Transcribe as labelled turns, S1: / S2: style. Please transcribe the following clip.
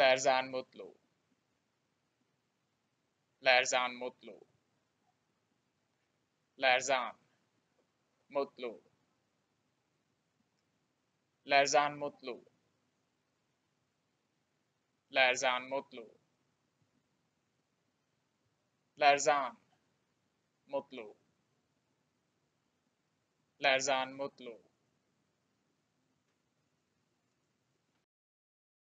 S1: لرزان مطلو لرزان مطلو لرزان مطلو لرزان مطلو لرزان مطلو لرزان مطلو لرزان مطلو